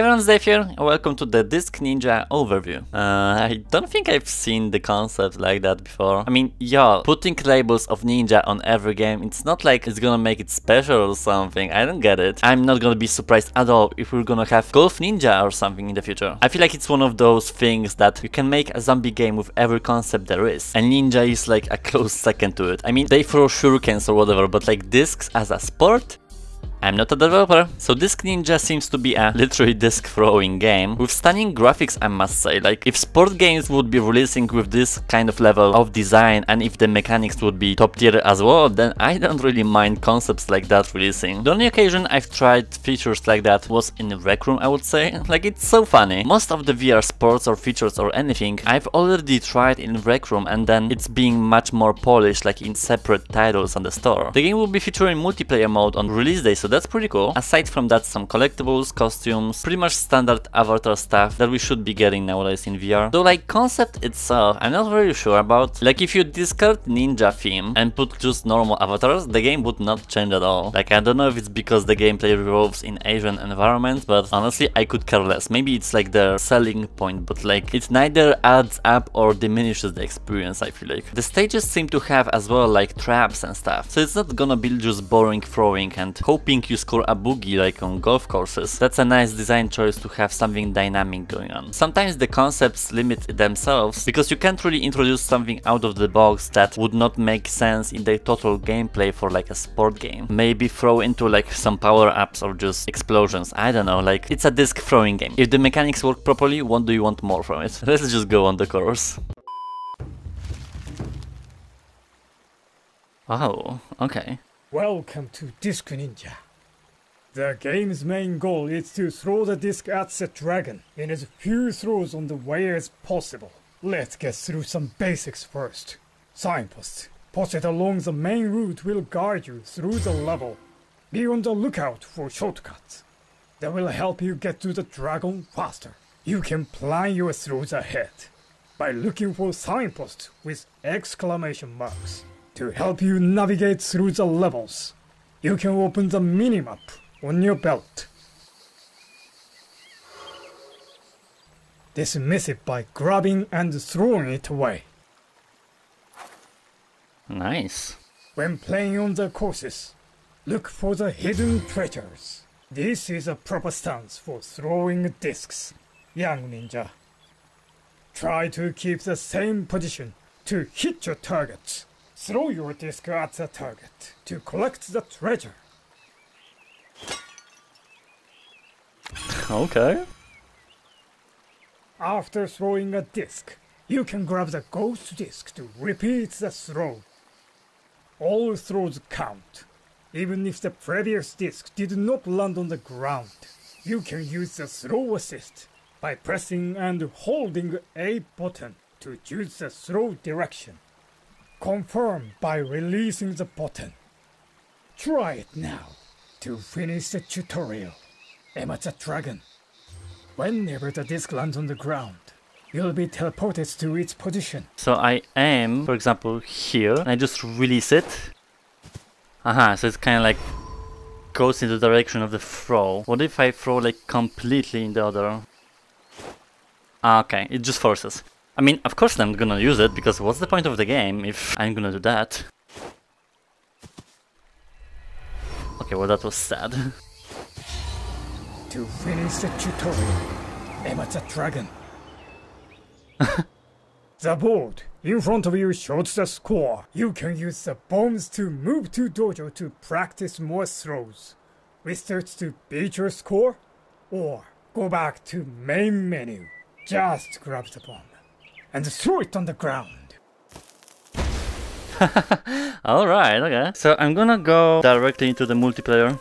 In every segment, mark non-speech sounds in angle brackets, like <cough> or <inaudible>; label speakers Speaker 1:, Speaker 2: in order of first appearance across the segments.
Speaker 1: Hey everyone, Dave here, welcome to the Disc Ninja overview. Uh, I don't think I've seen the concept like that before. I mean, yeah, putting labels of ninja on every game, it's not like it's gonna make it special or something, I don't get it. I'm not gonna be surprised at all if we're gonna have Golf Ninja or something in the future. I feel like it's one of those things that you can make a zombie game with every concept there is, and ninja is like a close second to it. I mean, they throw shurikens or whatever, but like discs as a sport? I'm not a developer, so Disc Ninja seems to be a literally disc throwing game with stunning graphics I must say, like if sport games would be releasing with this kind of level of design and if the mechanics would be top tier as well, then I don't really mind concepts like that releasing. The only occasion I've tried features like that was in Rec Room I would say, like it's so funny. Most of the VR sports or features or anything I've already tried in Rec Room and then it's being much more polished like in separate titles on the store. The game will be featuring multiplayer mode on release day so that's pretty cool. Aside from that, some collectibles, costumes, pretty much standard avatar stuff that we should be getting nowadays in VR. Though like concept itself, I'm not very sure about. Like if you discard ninja theme and put just normal avatars, the game would not change at all. Like I don't know if it's because the gameplay revolves in Asian environments, but honestly I could care less. Maybe it's like their selling point, but like it neither adds up or diminishes the experience I feel like. The stages seem to have as well like traps and stuff, so it's not gonna be just boring throwing and hoping you score a bogey like on golf courses. That's a nice design choice to have something dynamic going on. Sometimes the concepts limit themselves because you can't really introduce something out of the box that would not make sense in the total gameplay for like a sport game. Maybe throw into like some power ups or just explosions. I don't know, like it's a disc throwing game. If the mechanics work properly, what do you want more from it? <laughs> Let's just go on the course. Oh, okay.
Speaker 2: Welcome to Disc Ninja. The game's main goal is to throw the disc at the dragon in as few throws on the way as possible. Let's get through some basics first. Signposts posted along the main route will guide you through the level. Be on the lookout for shortcuts. That will help you get to the dragon faster. You can plan your throws ahead by looking for signposts with exclamation marks to help you navigate through the levels. You can open the minimap on your belt. Dismiss it by grabbing and throwing it away.
Speaker 1: Nice.
Speaker 2: When playing on the courses, look for the hidden treasures. This is a proper stance for throwing discs, young ninja. Try to keep the same position to hit your targets. Throw your disc at the target to collect the treasure.
Speaker 1: Okay.
Speaker 2: After throwing a disc, you can grab the ghost disc to repeat the throw. All throws count. Even if the previous disc did not land on the ground, you can use the throw assist by pressing and holding A button to choose the throw direction. Confirm by releasing the button. Try it now to finish the tutorial. Aim at the dragon. Whenever the disc lands on the ground, you'll be teleported to its position.
Speaker 1: So I am, for example, here, and I just release it. Aha, so it's kind of like goes in the direction of the throw. What if I throw like completely in the other? Ah, okay, it just forces. I mean, of course I'm gonna use it, because what's the point of the game if I'm gonna do that? Okay, well that was sad. <laughs>
Speaker 2: To finish the tutorial, aim at the dragon. <laughs> the board in front of you shows the score. You can use the bombs to move to dojo to practice more throws. Research to beat your score, or go back to main menu. Just grab the bomb and throw it on the ground. <laughs>
Speaker 1: Alright, okay. So I'm gonna go directly into the multiplayer.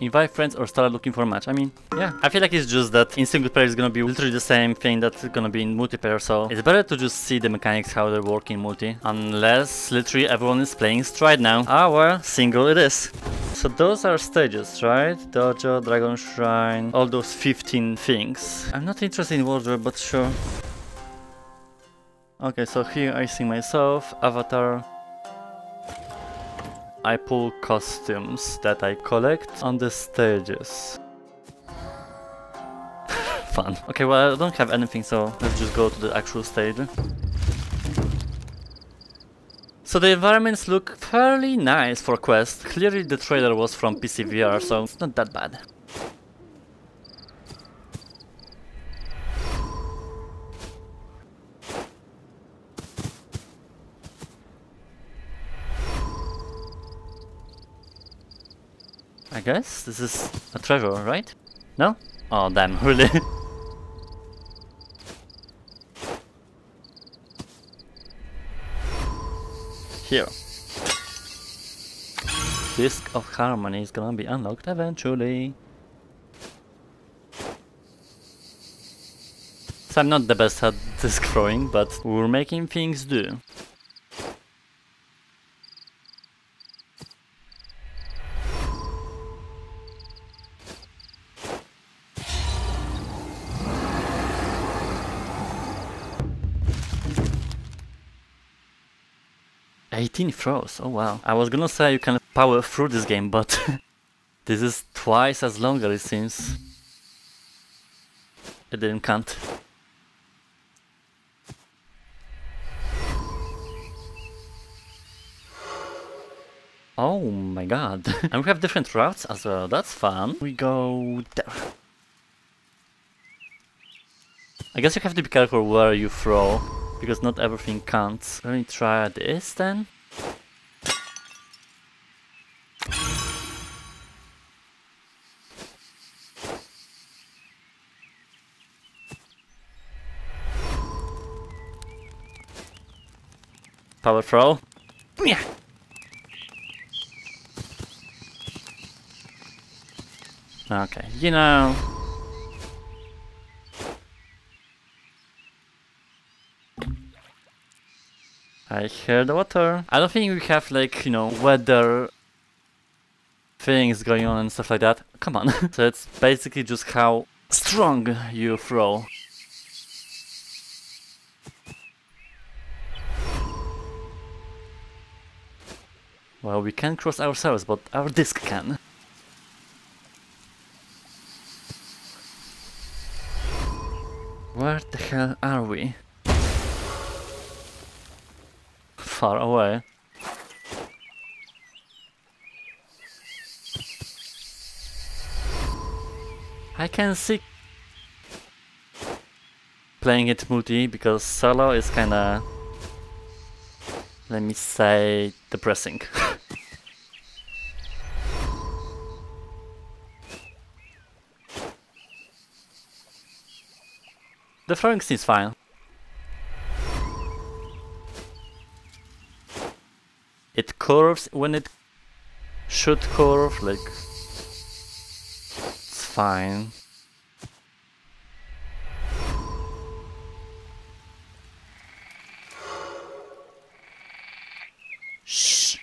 Speaker 1: Invite friends or start looking for a match. I mean, yeah. I feel like it's just that in single player it's gonna be literally the same thing that's gonna be in multiplayer, so it's better to just see the mechanics how they work in multi. Unless literally everyone is playing Stride now. Ah well, single it is. So those are stages, right? Dojo, Dragon Shrine, all those 15 things. I'm not interested in wardrobe, but sure. Okay, so here I see myself, avatar. I pull costumes that I collect on the stages. <laughs> fun. Okay, well I don't have anything, so let's just go to the actual stage. So the environments look fairly nice for Quest. Clearly the trailer was from PCVR, so it's not that bad. I guess this is a treasure, right? No? Oh damn, <laughs> really? Here. Disc of Harmony is gonna be unlocked eventually. So I'm not the best at <laughs> disc throwing, but we're making things do. Eighteen throws, oh wow. I was gonna say you can power through this game, but <laughs> this is twice as longer it seems. It didn't count. Oh my god. <laughs> and we have different routes as well, that's fun. We go there. I guess you have to be careful where you throw, because not everything counts. Let me try this then. Power throw. Yeah. Okay, you know... I hear the water. I don't think we have like, you know, weather things going on and stuff like that. Come on. <laughs> so it's basically just how strong you throw. Well, we can cross ourselves, but our disc can. Where the hell are we? Far away. I can see playing it multi because solo is kinda let me say depressing. <laughs> the throwing seems fine. Curves when it should curve, like it's fine. Shh.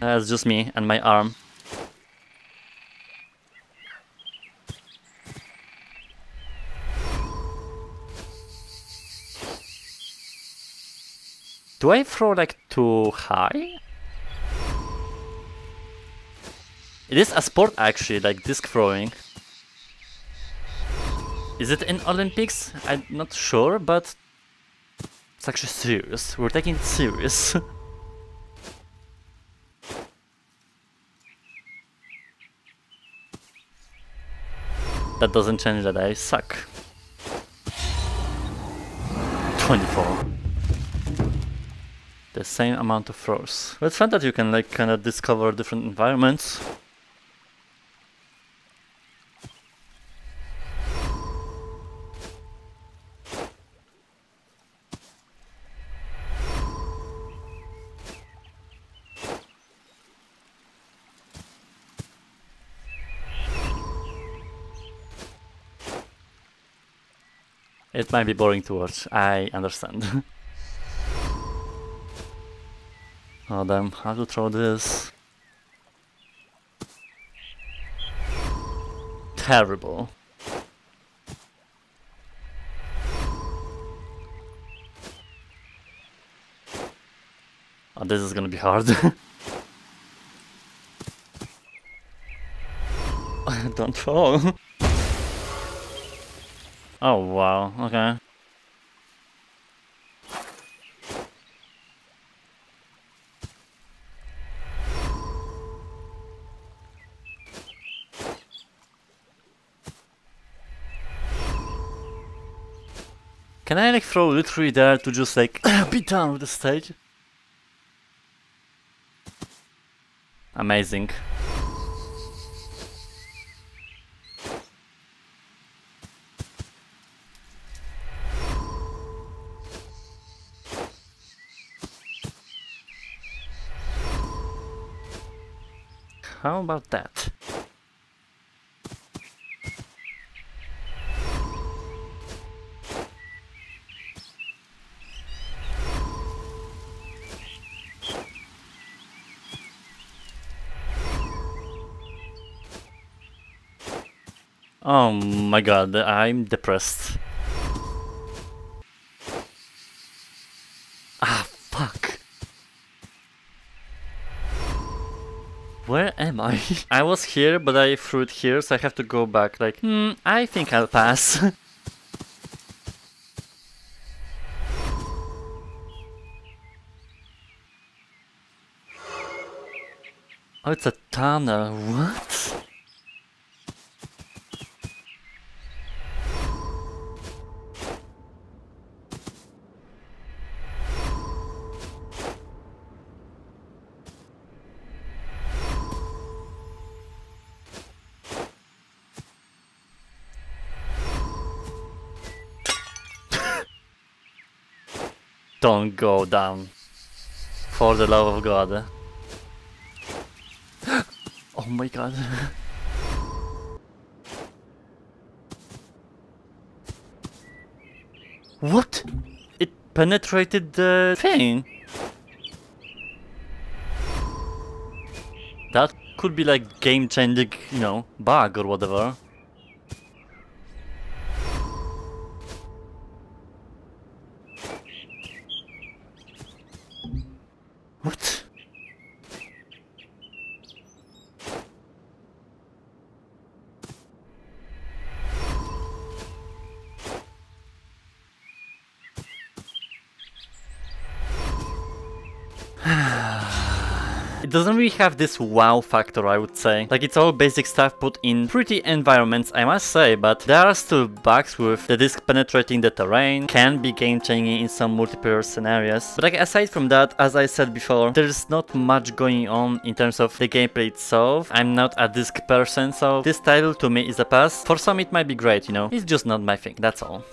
Speaker 1: That's just me and my arm. Do I throw like too high? It is a sport actually, like disc throwing. Is it in Olympics? I'm not sure, but it's actually serious. We're taking it serious. <laughs> that doesn't change that I suck. 24 the same amount of. But it's fun that you can like kind of discover different environments. It might be boring to watch, I understand. <laughs> oh damn, how to throw this? Terrible. Oh, this is gonna be hard. <laughs> Don't fall. <laughs> oh wow, okay. Can I like throw literally there to just like <coughs> be done with the stage? Amazing. How about that? Oh my god, I'm depressed. Ah, fuck. Where am I? <laughs> I was here, but I threw it here, so I have to go back. Like, hmm, I think I'll pass. <laughs> oh, it's a tunnel. What? Don't go down. For the love of God. oh my god. what? It penetrated the thing? That could be like game changing, you know, bug or whatever. What? Doesn't really have this wow factor, I would say. Like, it's all basic stuff put in pretty environments, I must say, but there are still bugs with the disc penetrating the terrain, can be game-changing in some multiplayer scenarios. But like, aside from that, as I said before, there's not much going on in terms of the gameplay itself. I'm not a disc person, so this title to me is a pass. For some it might be great, you know, it's just not my thing, that's all.